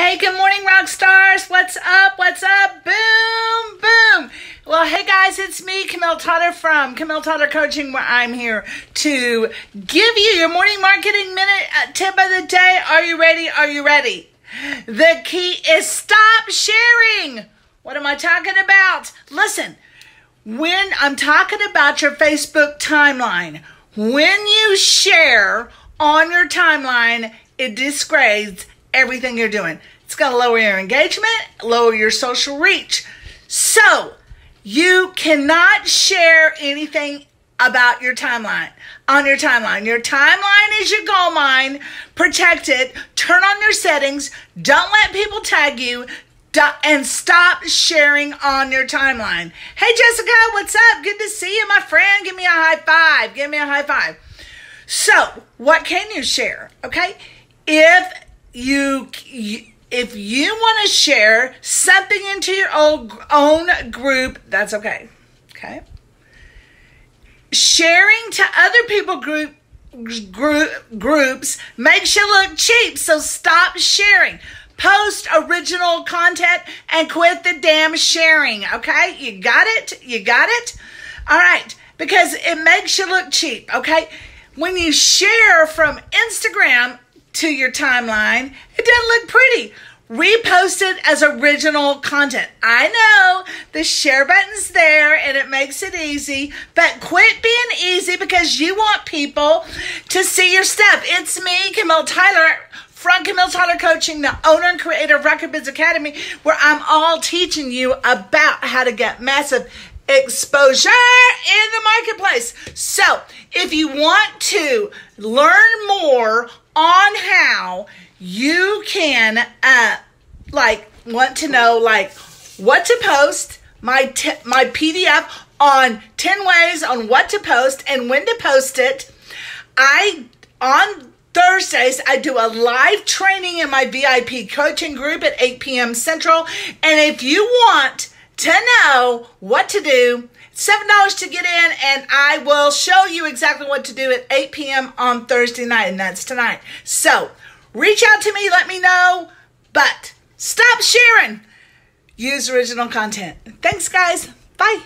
Hey, good morning, rock stars. What's up? What's up? Boom, boom. Well, hey guys, it's me, Camille Tyler from Camille Tyler Coaching, where I'm here to give you your morning marketing minute uh, tip of the day. Are you ready? Are you ready? The key is stop sharing. What am I talking about? Listen, when I'm talking about your Facebook timeline, when you share on your timeline, it disgrades everything you're doing. It's going to lower your engagement, lower your social reach. So, you cannot share anything about your timeline on your timeline. Your timeline is your gold mine. Protect it. Turn on your settings. Don't let people tag you. And stop sharing on your timeline. Hey, Jessica, what's up? Good to see you, my friend. Give me a high five. Give me a high five. So, what can you share? Okay. If you, if you want to share something into your own, own group, that's okay. Okay. Sharing to other people group group groups makes you look cheap, so stop sharing. Post original content and quit the damn sharing, okay? You got it? You got it? All right, because it makes you look cheap, okay? When you share from Instagram, to your timeline, it doesn't look pretty. Repost it as original content. I know the share button's there and it makes it easy, but quit being easy because you want people to see your stuff. It's me, Camille Tyler from Camille Tyler Coaching, the owner and creator of Rock Yo Biz Academy, where I'm all teaching you about how to get massive exposure in the marketplace. So, if you want to learn more on how you can uh like want to know like what to post my t- my PDF on 10 ways on what to post and when to post it. I on Thursdays, I do a live training in my VIP coaching group at 8 p.m. Central. And if you want to know what to do, $7 to get in, and I will show you exactly what to do at 8 p.m. on Thursday night, and that's tonight. So reach out to me, let me know, but stop sharing. Use original content. Thanks, guys. Bye.